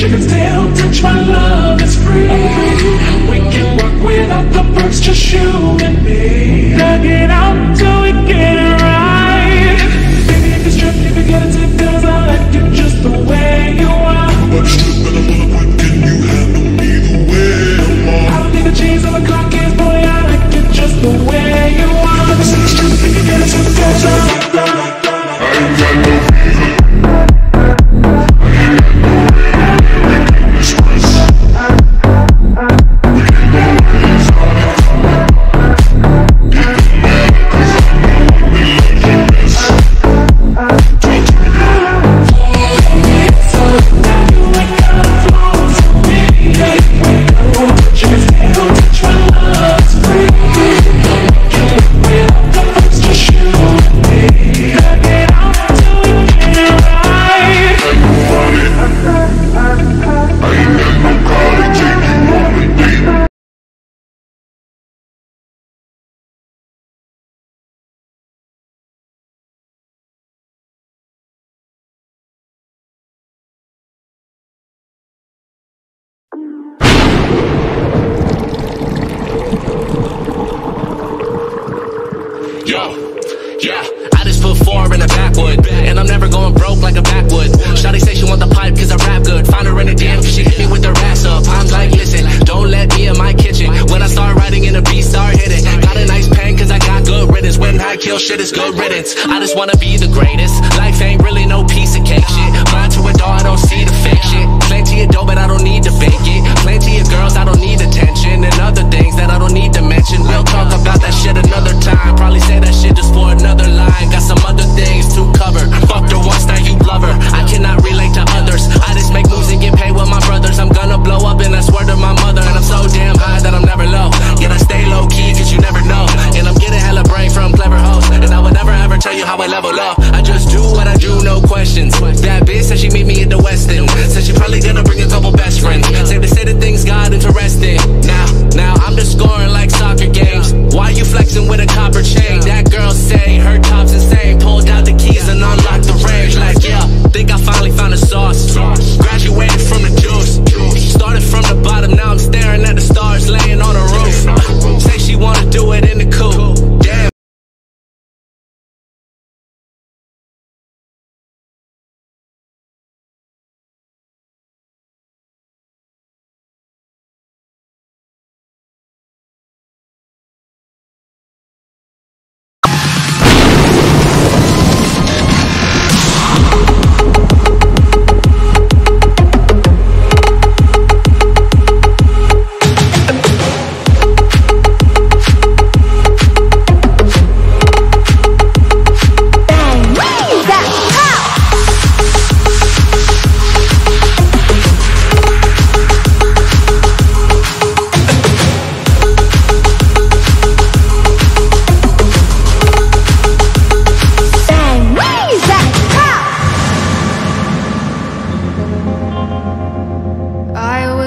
You can still touch my love, it's free. We can work without the perks, just you and me. Knock it out till we get it right. Baby, if you're stripped, if you get it tip, cause I like you just the way you are. But strip and I'm gonna quick and you handle me the way? I'm on I don't need the chains or the clock is, boy, I like you just the way you are Yo, yeah, I just put four in the backwood, and I'm never going broke like a backwood. Shawty say she want the pipe cause I rap good. Find her in the DM cause she hit me with her ass up. I'm like, listen, don't let me in my kitchen. When I start writing in the beat, start hitting. Got a nice pen cause I got good riddance. When I kill shit, it's good riddance. I just wanna be the greatest. Life ain't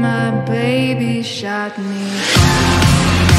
My baby shot me down.